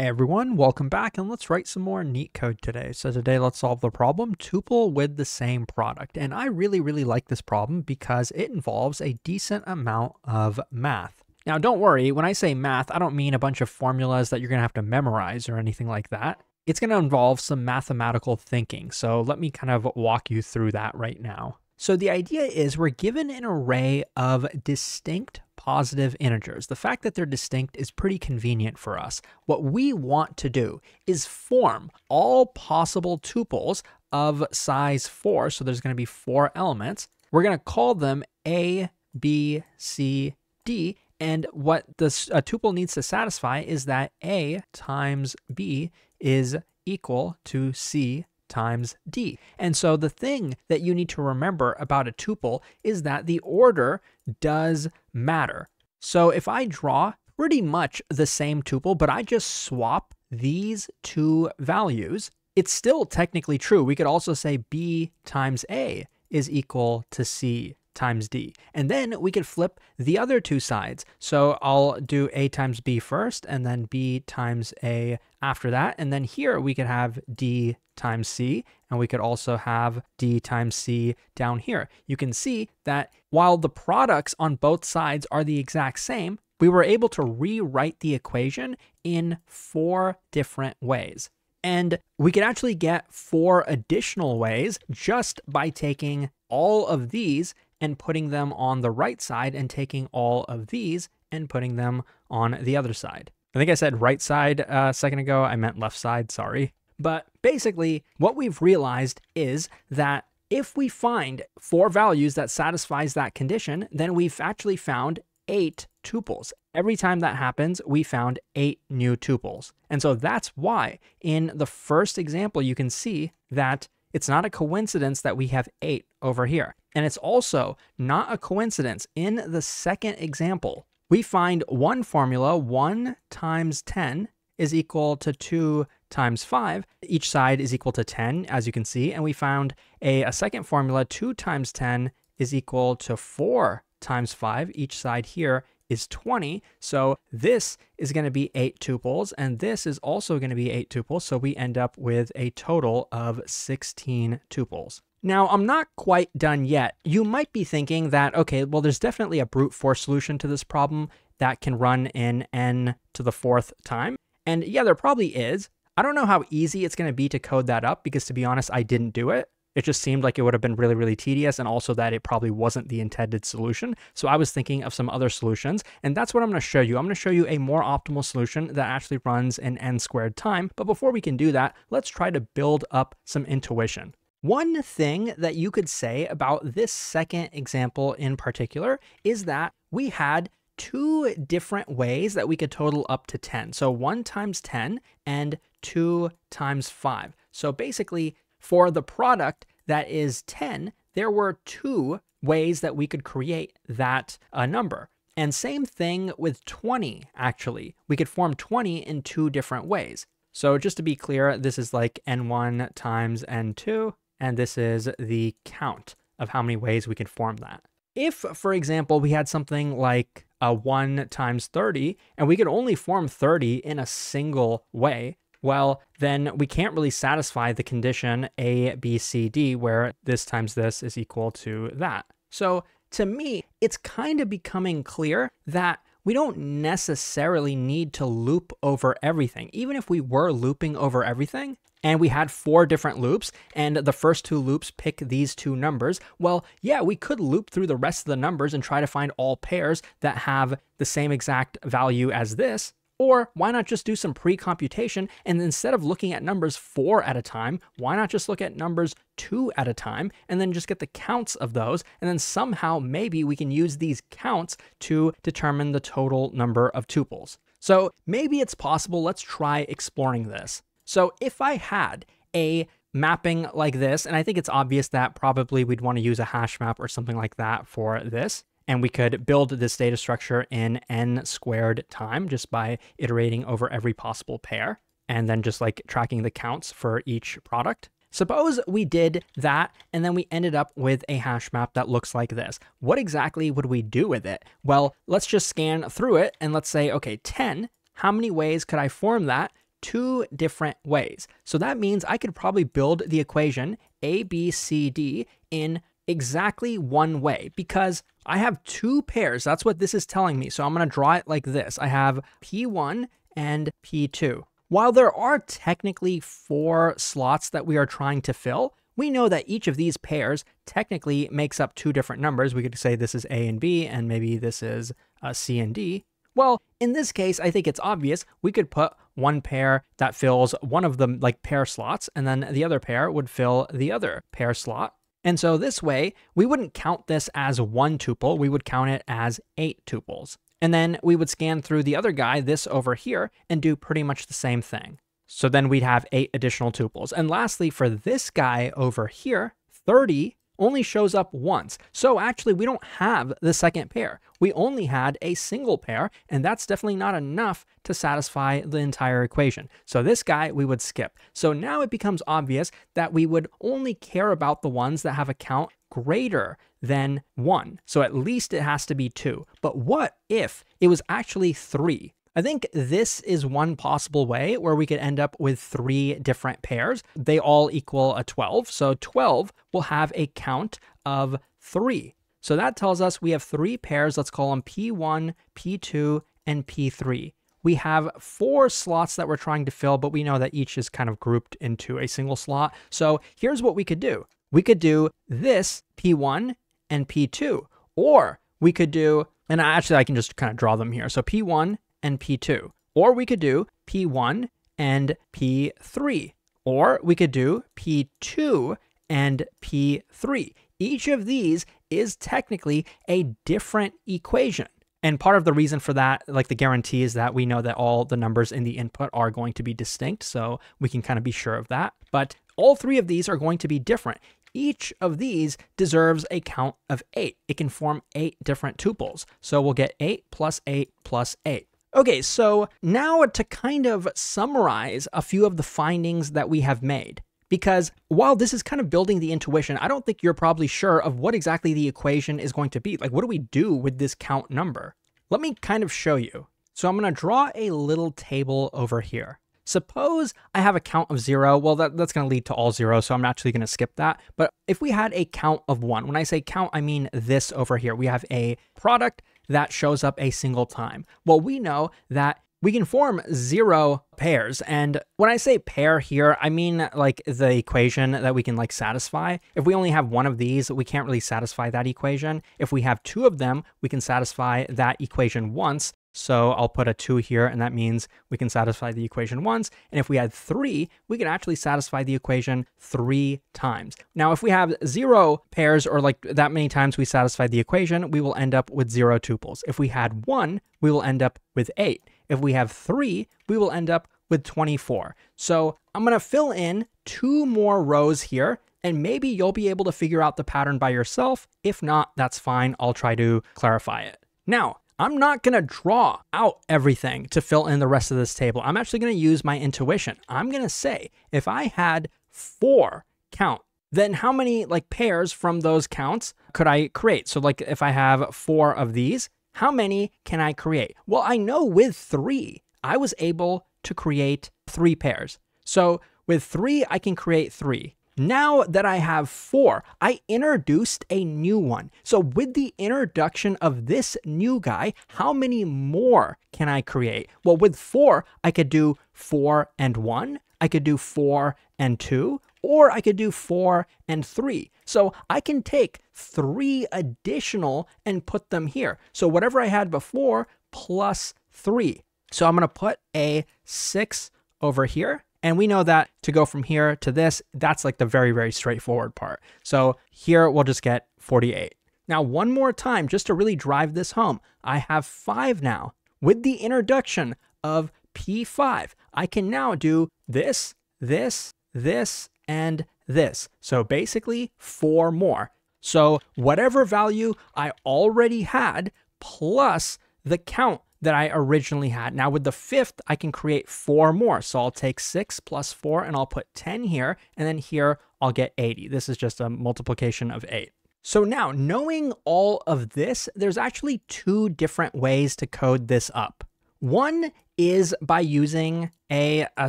Hey everyone, welcome back and let's write some more NeetCode today. So today let's solve the problem tuple with the same product. And I really, really like this problem because it involves a decent amount of math. Now don't worry, when I say math, I don't mean a bunch of formulas that you're gonna have to memorize or anything like that. It's gonna involve some mathematical thinking. So let me kind of walk you through that right now. So the idea is we're given an array of distinct positive integers. The fact that they're distinct is pretty convenient for us. What we want to do is form all possible tuples of size 4, so there's going to be four elements. We're going to call them A, B, C, D, and what this tuple needs to satisfy is that A times B is equal to C times D. And so the thing that you need to remember about a tuple is that the order does matter. So if I draw pretty much the same tuple, but I just swap these two values, it's still technically true. We could also say B times A is equal to C times D. And then we could flip the other two sides. So I'll do A times B first and then B times A after that. And then here we could have D times C and we could also have D times C down here. You can see that while the products on both sides are the exact same, we were able to rewrite the equation in four different ways. And we could actually get four additional ways just by taking all of these and putting them on the right side and taking all of these and putting them on the other side. I think I said right side uh, a second ago. I meant left side, sorry. But basically, what we've realized is that if we find four values that satisfies that condition, then we've actually found eight tuples. Every time that happens, we found eight new tuples. And so that's why in the first example, you can see that it's not a coincidence that we have eight over here. And it's also not a coincidence in the second example. We find one formula, 1 times 10 is equal to 2 times 5. Each side is equal to 10, as you can see. And we found a, a second formula, 2 times 10 is equal to 4 times 5. Each side here is 20. So this is going to be 8 tuples, and this is also going to be 8 tuples. So we end up with a total of 16 tuples. Now, I'm not quite done yet. You might be thinking that, okay, well, there's definitely a brute force solution to this problem that can run in n to the fourth time. And yeah, there probably is. I don't know how easy it's going to be to code that up because to be honest, I didn't do it. It just seemed like it would have been really, really tedious and also that it probably wasn't the intended solution. So I was thinking of some other solutions and that's what I'm going to show you. I'm going to show you a more optimal solution that actually runs in n squared time. But before we can do that, let's try to build up some intuition. One thing that you could say about this second example in particular is that we had two different ways that we could total up to 10. So 1 times 10 and 2 times 5. So basically, for the product that is 10, there were two ways that we could create that uh, number. And same thing with 20, actually. We could form 20 in two different ways. So just to be clear, this is like n1 times n2, and this is the count of how many ways we can form that. If, for example, we had something like a 1 times 30, and we could only form 30 in a single way, well, then we can't really satisfy the condition A, B, C, D, where this times this is equal to that. So to me, it's kind of becoming clear that we don't necessarily need to loop over everything. Even if we were looping over everything, and we had four different loops, and the first two loops pick these two numbers, well, yeah, we could loop through the rest of the numbers and try to find all pairs that have the same exact value as this. Or why not just do some pre-computation and instead of looking at numbers four at a time, why not just look at numbers two at a time and then just get the counts of those and then somehow maybe we can use these counts to determine the total number of tuples. So maybe it's possible, let's try exploring this. So if I had a mapping like this, and I think it's obvious that probably we'd want to use a hash map or something like that for this, and we could build this data structure in n squared time just by iterating over every possible pair and then just like tracking the counts for each product. Suppose we did that and then we ended up with a hash map that looks like this. What exactly would we do with it? Well, let's just scan through it and let's say, okay, 10, how many ways could I form that two different ways. So that means I could probably build the equation A, B, C, D in exactly one way because I have two pairs. That's what this is telling me. So I'm going to draw it like this. I have P1 and P2. While there are technically four slots that we are trying to fill, we know that each of these pairs technically makes up two different numbers. We could say this is A and B, and maybe this is uh, C and D. Well, in this case, I think it's obvious. We could put one pair that fills one of the like pair slots, and then the other pair would fill the other pair slot. And so this way, we wouldn't count this as one tuple, we would count it as eight tuples. And then we would scan through the other guy, this over here, and do pretty much the same thing. So then we'd have eight additional tuples. And lastly, for this guy over here, 30 only shows up once. So actually, we don't have the second pair. We only had a single pair, and that's definitely not enough to satisfy the entire equation. So this guy we would skip. So now it becomes obvious that we would only care about the ones that have a count greater than one. So at least it has to be two. But what if it was actually three? I think this is one possible way where we could end up with three different pairs. They all equal a 12. So 12 will have a count of three. So that tells us we have three pairs. Let's call them P1, P2, and P3. We have four slots that we're trying to fill, but we know that each is kind of grouped into a single slot. So here's what we could do. We could do this P1 and P2, or we could do, and actually I can just kind of draw them here. So P1 and P2. Or we could do P1 and P3. Or we could do P2 and P3. Each of these is technically a different equation. And part of the reason for that, like the guarantee, is that we know that all the numbers in the input are going to be distinct. So we can kind of be sure of that. But all three of these are going to be different. Each of these deserves a count of eight. It can form eight different tuples. So we'll get eight plus eight plus eight. Okay, so now to kind of summarize a few of the findings that we have made. Because while this is kind of building the intuition, I don't think you're probably sure of what exactly the equation is going to be. Like, what do we do with this count number? Let me kind of show you. So I'm going to draw a little table over here. Suppose I have a count of zero. Well, that, that's going to lead to all zero, so I'm actually going to skip that. But if we had a count of one, when I say count, I mean this over here. We have a product that shows up a single time. Well, we know that we can form zero pairs. And when I say pair here, I mean like the equation that we can like satisfy. If we only have one of these, we can't really satisfy that equation. If we have two of them, we can satisfy that equation once. So I'll put a 2 here, and that means we can satisfy the equation once. And if we had 3, we can actually satisfy the equation 3 times. Now, if we have 0 pairs, or like that many times we satisfy the equation, we will end up with 0 tuples. If we had 1, we will end up with 8. If we have 3, we will end up with 24. So I'm going to fill in two more rows here, and maybe you'll be able to figure out the pattern by yourself. If not, that's fine. I'll try to clarify it. Now, I'm not going to draw out everything to fill in the rest of this table. I'm actually going to use my intuition. I'm going to say if I had four count, then how many like pairs from those counts could I create? So like if I have four of these, how many can I create? Well, I know with three, I was able to create three pairs. So with three, I can create three. Now that I have four, I introduced a new one. So with the introduction of this new guy, how many more can I create? Well, with four, I could do four and one, I could do four and two, or I could do four and three. So I can take three additional and put them here. So whatever I had before plus three. So I'm going to put a six over here and we know that to go from here to this, that's like the very, very straightforward part. So here we'll just get 48. Now, one more time, just to really drive this home, I have five now. With the introduction of P5, I can now do this, this, this, and this. So basically four more. So whatever value I already had plus the count that I originally had. Now with the fifth, I can create four more. So I'll take six plus four and I'll put 10 here. And then here I'll get 80. This is just a multiplication of eight. So now knowing all of this, there's actually two different ways to code this up. One is by using a, a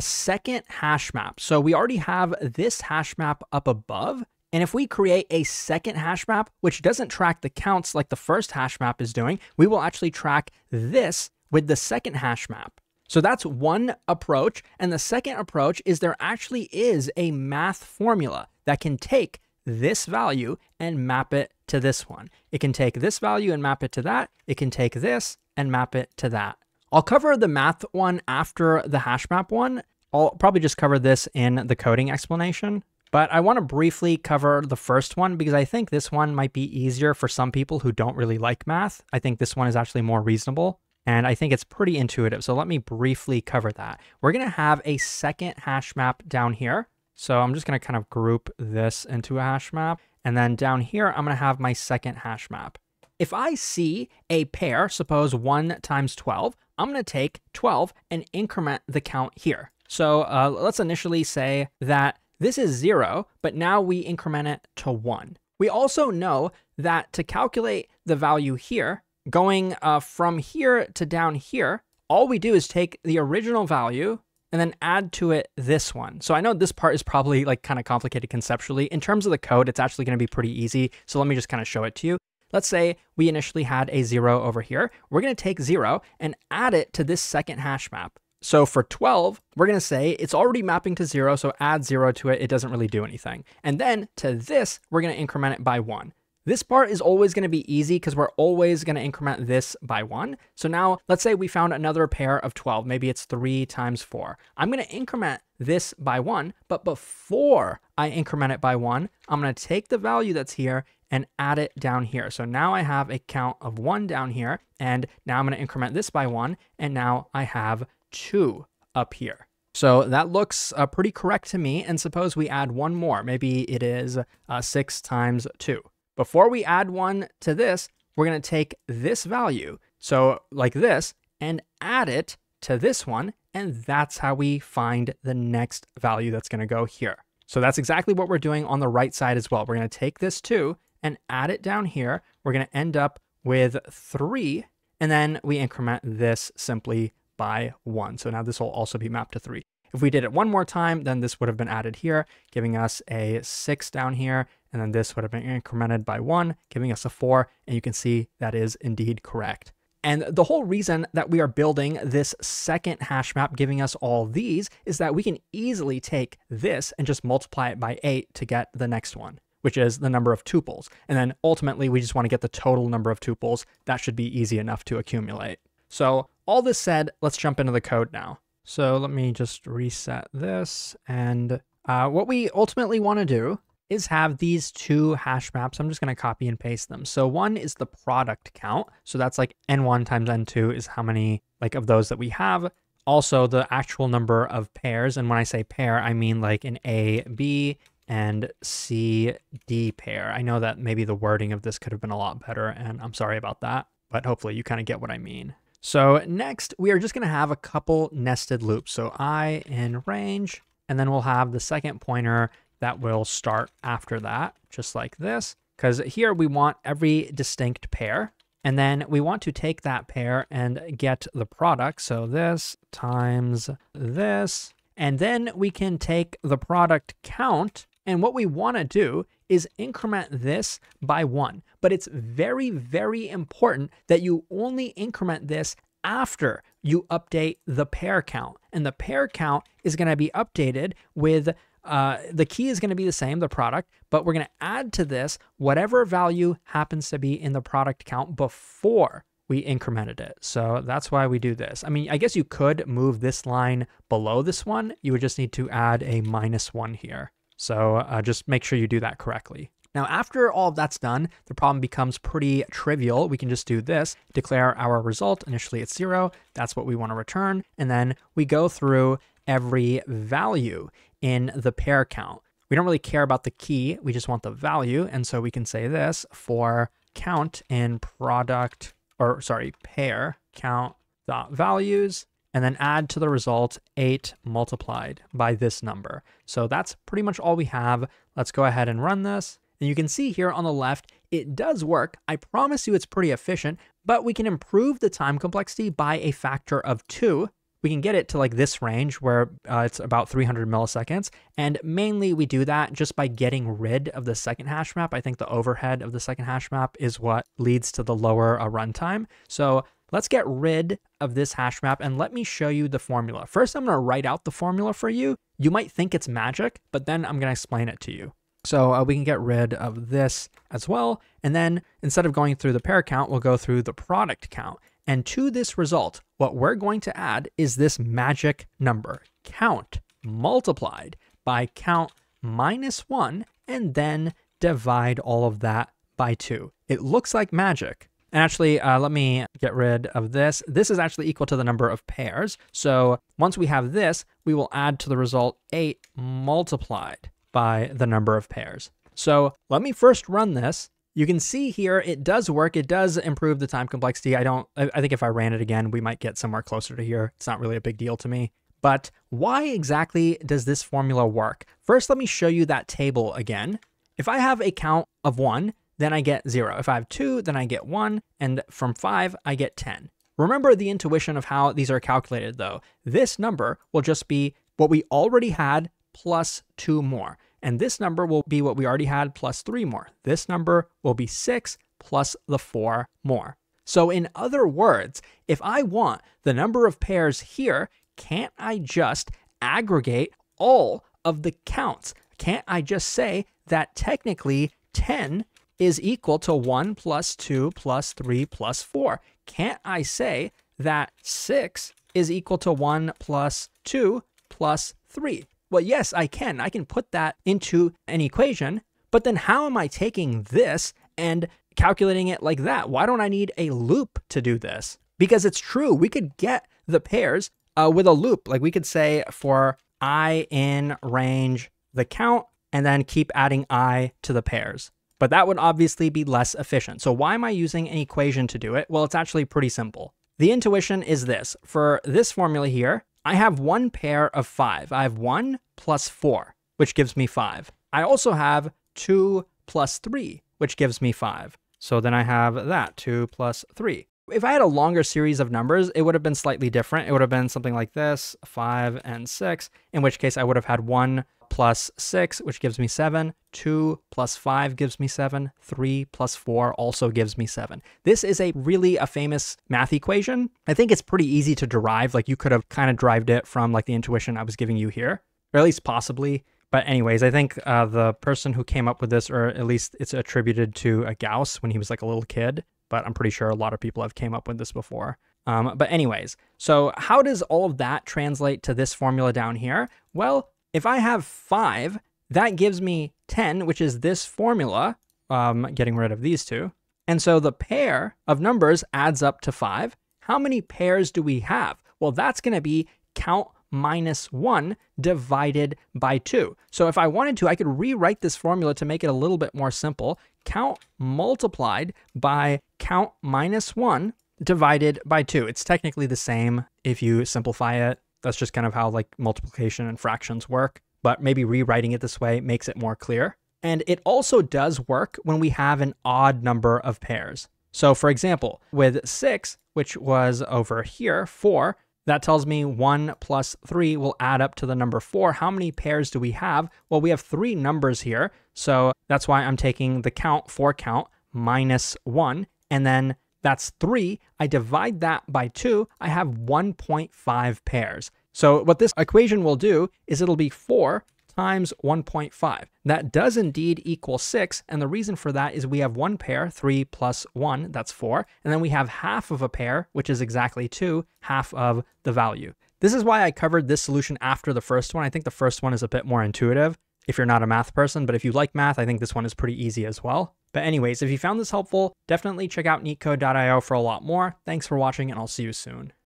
second hash map. So we already have this hash map up above. And if we create a second hash map, which doesn't track the counts like the first hash map is doing, we will actually track this with the second hash map. So that's one approach. And the second approach is there actually is a math formula that can take this value and map it to this one. It can take this value and map it to that. It can take this and map it to that. I'll cover the math one after the hash map one. I'll probably just cover this in the coding explanation. But I want to briefly cover the first one because I think this one might be easier for some people who don't really like math. I think this one is actually more reasonable. And I think it's pretty intuitive. So let me briefly cover that. We're going to have a second hash map down here. So I'm just going to kind of group this into a hash map. And then down here, I'm going to have my second hash map. If I see a pair, suppose 1 times 12, I'm going to take 12 and increment the count here. So uh, let's initially say that this is 0, but now we increment it to 1. We also know that to calculate the value here, going uh, from here to down here, all we do is take the original value and then add to it this one. So I know this part is probably like kind of complicated conceptually. In terms of the code, it's actually going to be pretty easy. So let me just kind of show it to you. Let's say we initially had a zero over here. We're going to take zero and add it to this second hash map. So for 12, we're going to say it's already mapping to zero, so add zero to it. It doesn't really do anything. And then to this, we're going to increment it by one. This part is always going to be easy because we're always going to increment this by 1. So now let's say we found another pair of 12. Maybe it's 3 times 4. I'm going to increment this by 1, but before I increment it by 1, I'm going to take the value that's here and add it down here. So now I have a count of 1 down here, and now I'm going to increment this by 1, and now I have 2 up here. So that looks uh, pretty correct to me. And suppose we add one more. Maybe it is uh, 6 times 2. Before we add one to this, we're going to take this value, so like this, and add it to this one, and that's how we find the next value that's going to go here. So that's exactly what we're doing on the right side as well. We're going to take this 2 and add it down here. We're going to end up with 3, and then we increment this simply by 1. So now this will also be mapped to 3. If we did it one more time, then this would have been added here, giving us a 6 down here, and then this would have been incremented by 1, giving us a 4, and you can see that is indeed correct. And the whole reason that we are building this second hash map giving us all these is that we can easily take this and just multiply it by 8 to get the next one, which is the number of tuples. And then ultimately, we just want to get the total number of tuples. That should be easy enough to accumulate. So all this said, let's jump into the code now. So let me just reset this. And uh, what we ultimately want to do is have these two hash maps. I'm just going to copy and paste them. So one is the product count. So that's like n1 times n2 is how many like of those that we have. Also the actual number of pairs. And when I say pair, I mean like an A, B, and C, D pair. I know that maybe the wording of this could have been a lot better, and I'm sorry about that, but hopefully you kind of get what I mean. So next, we are just going to have a couple nested loops. So i in range, and then we'll have the second pointer that will start after that, just like this. Because here we want every distinct pair. And then we want to take that pair and get the product. So this times this. And then we can take the product count. And what we want to do is increment this by one. But it's very, very important that you only increment this after you update the pair count. And the pair count is going to be updated with uh, the key is going to be the same, the product, but we're going to add to this whatever value happens to be in the product count before we incremented it. So that's why we do this. I mean, I guess you could move this line below this one. You would just need to add a minus one here. So uh, just make sure you do that correctly. Now, after all of that's done, the problem becomes pretty trivial. We can just do this, declare our result. Initially, it's zero. That's what we want to return. And then we go through every value in the pair count. We don't really care about the key. We just want the value. And so we can say this for count in product, or sorry, pair count dot values and then add to the result 8 multiplied by this number. So that's pretty much all we have. Let's go ahead and run this. And you can see here on the left, it does work. I promise you it's pretty efficient, but we can improve the time complexity by a factor of two. We can get it to like this range where uh, it's about 300 milliseconds. And mainly we do that just by getting rid of the second hash map. I think the overhead of the second hash map is what leads to the lower uh, runtime. So let's get rid of this hash map and let me show you the formula. First, I'm to write out the formula for you. You might think it's magic, but then I'm going to explain it to you. So uh, we can get rid of this as well. And then instead of going through the pair count, we'll go through the product count. And to this result, what we're going to add is this magic number, count multiplied by count minus one, and then divide all of that by two. It looks like magic. And actually, uh, let me get rid of this. This is actually equal to the number of pairs. So once we have this, we will add to the result 8 multiplied by the number of pairs. So let me first run this. You can see here it does work. It does improve the time complexity. I don't, I think if I ran it again, we might get somewhere closer to here. It's not really a big deal to me. But why exactly does this formula work? First, let me show you that table again. If I have a count of one, then I get zero. If I have two, then I get one. And from five, I get 10. Remember the intuition of how these are calculated though. This number will just be what we already had plus two more. And this number will be what we already had plus three more. This number will be six plus the four more. So in other words, if I want the number of pairs here, can't I just aggregate all of the counts? Can't I just say that technically 10 is equal to 1 plus 2 plus 3 plus 4? Can't I say that 6 is equal to 1 plus 2 plus 3? Well, yes, I can. I can put that into an equation, but then how am I taking this and calculating it like that? Why don't I need a loop to do this? Because it's true, we could get the pairs uh, with a loop. Like we could say for i in range the count and then keep adding i to the pairs. But that would obviously be less efficient. So why am I using an equation to do it? Well, it's actually pretty simple. The intuition is this. For this formula here, I have one pair of five. I have one plus four, which gives me five. I also have two plus three, which gives me five. So then I have that, two plus three. If I had a longer series of numbers, it would have been slightly different. It would have been something like this, five and six, in which case I would have had one plus 6, which gives me 7. 2 plus 5 gives me 7. 3 plus 4 also gives me 7. This is a really a famous math equation. I think it's pretty easy to derive. Like you could have kind of derived it from like the intuition I was giving you here, or at least possibly. But anyways, I think uh, the person who came up with this, or at least it's attributed to a Gauss when he was like a little kid, but I'm pretty sure a lot of people have came up with this before. Um, but anyways, so how does all of that translate to this formula down here? Well, if I have 5, that gives me 10, which is this formula, um, getting rid of these two. And so the pair of numbers adds up to 5. How many pairs do we have? Well, that's going to be count minus 1 divided by 2. So if I wanted to, I could rewrite this formula to make it a little bit more simple. Count multiplied by count minus 1 divided by 2. It's technically the same if you simplify it. That's just kind of how like multiplication and fractions work, but maybe rewriting it this way makes it more clear. And it also does work when we have an odd number of pairs. So for example, with six, which was over here, four, that tells me one plus three will add up to the number four. How many pairs do we have? Well, we have three numbers here. So that's why I'm taking the count, four count, minus one. And then that's 3. I divide that by 2. I have 1.5 pairs. So what this equation will do is it'll be 4 times 1.5. That does indeed equal 6, and the reason for that is we have one pair, 3 plus 1, that's 4, and then we have half of a pair, which is exactly 2, half of the value. This is why I covered this solution after the first one. I think the first one is a bit more intuitive if you're not a math person, but if you like math, I think this one is pretty easy as well. But anyways, if you found this helpful, definitely check out neetcode.io for a lot more. Thanks for watching, and I'll see you soon.